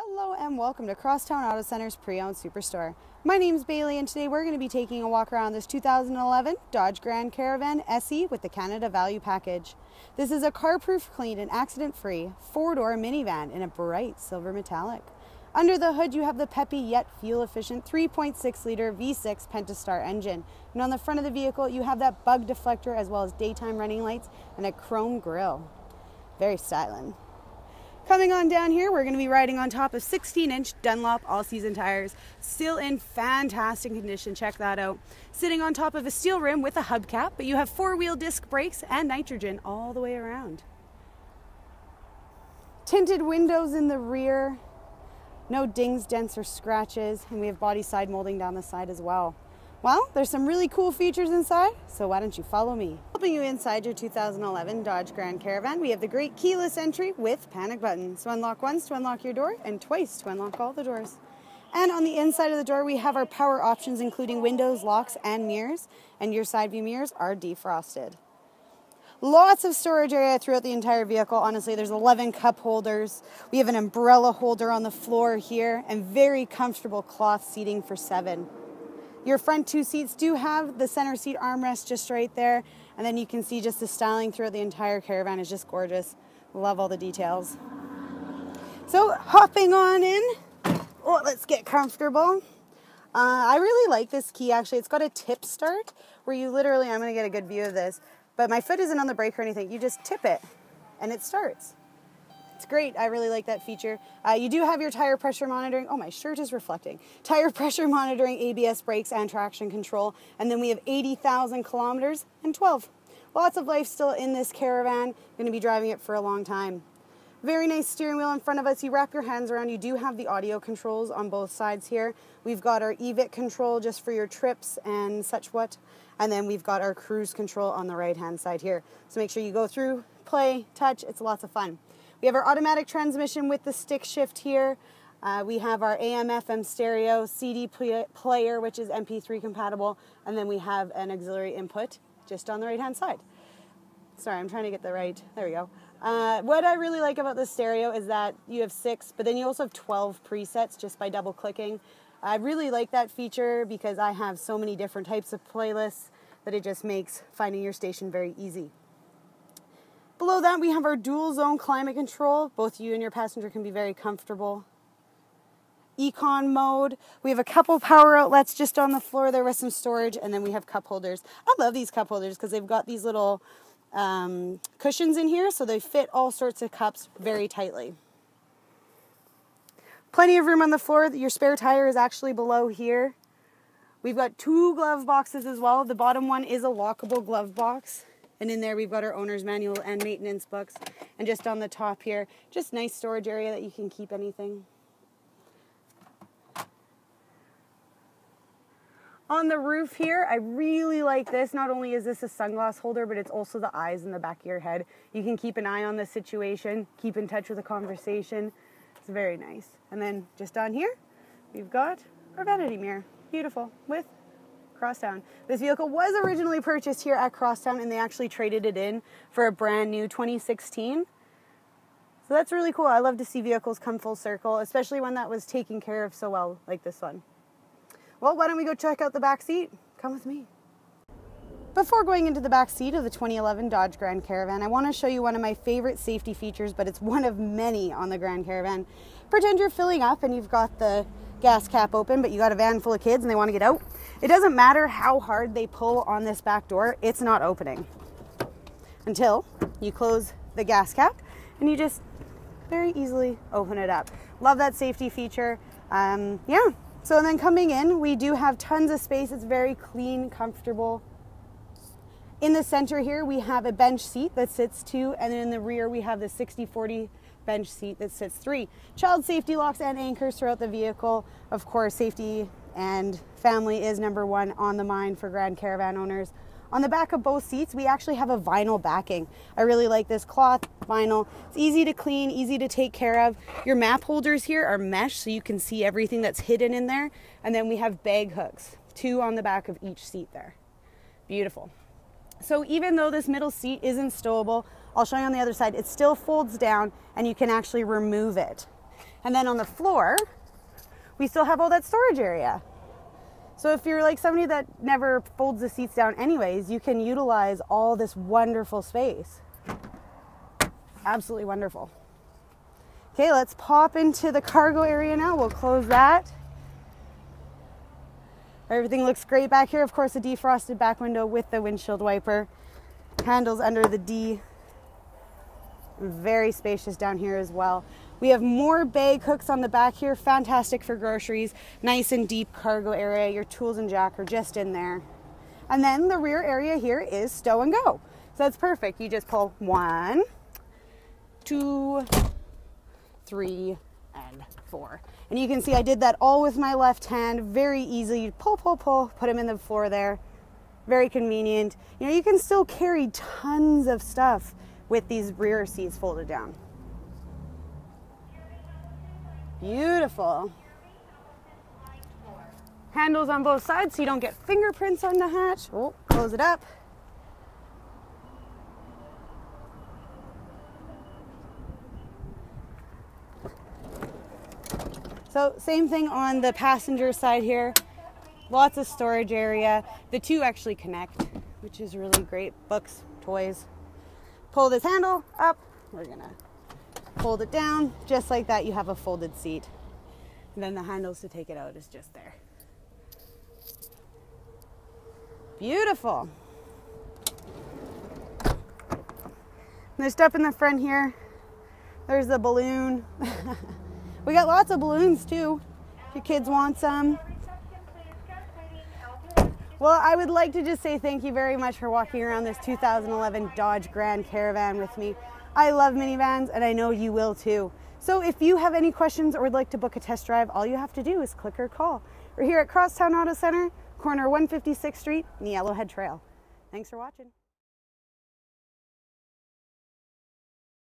Hello and welcome to Crosstown Auto Center's pre-owned superstore. My name is Bailey and today we're going to be taking a walk around this 2011 Dodge Grand Caravan SE with the Canada Value Package. This is a CarProof, clean and accident-free four-door minivan in a bright silver metallic. Under the hood you have the peppy yet fuel-efficient 3.6 liter V6 Pentastar engine. And on the front of the vehicle you have that bug deflector as well as daytime running lights and a chrome grille. Very styling. Coming on down here, we're going to be riding on top of 16 inch Dunlop all season tires, still in fantastic condition. Check that out. Sitting on top of a steel rim with a hubcap, but you have four wheel disc brakes and nitrogen all the way around. Tinted windows in the rear, no dings, dents, or scratches, and we have body side molding down the side as well. Well, there's some really cool features inside, so why don't you follow me? Helping you inside your 2011 Dodge Grand Caravan, we have the great keyless entry with panic button. So unlock once to unlock your door and twice to unlock all the doors. And on the inside of the door, we have our power options including windows, locks, and mirrors, and your side view mirrors are defrosted. Lots of storage area throughout the entire vehicle. Honestly, there's 11 cup holders. We have an umbrella holder on the floor here and very comfortable cloth seating for seven. Your front two seats do have the center seat armrest just right there. And then you can see just the styling throughout the entire caravan is just gorgeous. Love all the details. So hopping on in, oh, let's get comfortable. Uh, I really like this key actually. It's got a tip start where you literally, I'm gonna get a good view of this, but my foot isn't on the brake or anything. You just tip it and it starts. It's great. I really like that feature. Uh, you do have your tire pressure monitoring. Oh, my shirt is reflecting. Tire pressure monitoring, ABS brakes, and traction control. And then we have 80,000 kilometers and 12. Lots of life still in this caravan. Going to be driving it for a long time. Very nice steering wheel in front of us. You wrap your hands around. You do have the audio controls on both sides here. We've got our EVIC control just for your trips and such what. And then we've got our cruise control on the right hand side here. So make sure you go through, play, touch. It's lots of fun. We have our automatic transmission with the stick shift here. Uh, we have our AM FM stereo CD player, which is MP3 compatible, and then we have an auxiliary input just on the right hand side. Sorry, I'm trying to get the right. There we go. Uh, what I really like about the stereo is that you have six, but then you also have 12 presets just by double clicking. I really like that feature because I have so many different types of playlists that it just makes finding your station very easy. Below that, we have our dual zone climate control. Both you and your passenger can be very comfortable. Econ mode. We have a couple power outlets just on the floor there with some storage, and then we have cup holders. I love these cup holders because they've got these little um, cushions in here, so they fit all sorts of cups very tightly. Plenty of room on the floor. Your spare tire is actually below here. We've got two glove boxes as well. The bottom one is a lockable glove box. And in there we've got our owner's manual and maintenance books. And just on the top here, just nice storage area that you can keep anything. On the roof here, I really like this. Not only is this a sunglass holder, but it's also the eyes in the back of your head. You can keep an eye on the situation, keep in touch with a conversation. It's very nice. And then just on here, we've got our vanity mirror. Beautiful. With Crosstown. This vehicle was originally purchased here at Crosstown and they actually traded it in for a brand new 2016. So that's really cool. I love to see vehicles come full circle, especially when that was taken care of so well like this one. Well, why don't we go check out the back seat? Come with me. Before going into the back seat of the 2011 Dodge Grand Caravan, I want to show you one of my favorite safety features, but it's one of many on the Grand Caravan. Pretend you're filling up and you've got the gas cap open, but you got a van full of kids and they want to get out. It doesn't matter how hard they pull on this back door, it's not opening until you close the gas cap and you just very easily open it up. Love that safety feature. Um, yeah. So then coming in, we do have tons of space. It's very clean, comfortable. In the center here, we have a bench seat that sits two, and then in the rear, we have the 60 40 bench seat that sits three. Child safety locks and anchors throughout the vehicle. Of course, safety and family is number one on the mind for Grand Caravan owners. On the back of both seats, we actually have a vinyl backing. I really like this cloth vinyl. It's easy to clean, easy to take care of. Your map holders here are mesh so you can see everything that's hidden in there. And then we have bag hooks, two on the back of each seat there. Beautiful. So even though this middle seat isn't stowable, I'll show you on the other side, it still folds down and you can actually remove it. And then on the floor, we still have all that storage area. So if you're like somebody that never folds the seats down anyways, you can utilize all this wonderful space. Absolutely wonderful. Okay, let's pop into the cargo area now. We'll close that. Everything looks great back here. Of course, a defrosted back window with the windshield wiper. Handles under the D. Very spacious down here as well. We have more bay hooks on the back here, fantastic for groceries. Nice and deep cargo area. Your tools and jack are just in there. And then the rear area here is stow and go. So that's perfect. You just pull one, two, three, and four. And you can see I did that all with my left hand, very easily. You pull, pull, pull, put them in the floor there. Very convenient. You know, you can still carry tons of stuff with these rear seats folded down. Beautiful. Handles on both sides so you don't get fingerprints on the hatch. Oh, close it up. So same thing on the passenger side here. Lots of storage area. The two actually connect, which is really great. Books, toys. Pull this handle up. We're gonna fold it down. Just like that you have a folded seat. And then the handles to take it out is just there. Beautiful. There's stuff in the front here. There's the balloon. We got lots of balloons too if your kids want some well, I would like to just say thank you very much for walking around this 2011 Dodge Grand Caravan with me. I love minivans and I know you will too. So if you have any questions or would like to book a test drive, all you have to do is click or call. We're here at Crosstown Auto Center, corner 156th Street, the Yellowhead Trail. Thanks for watching.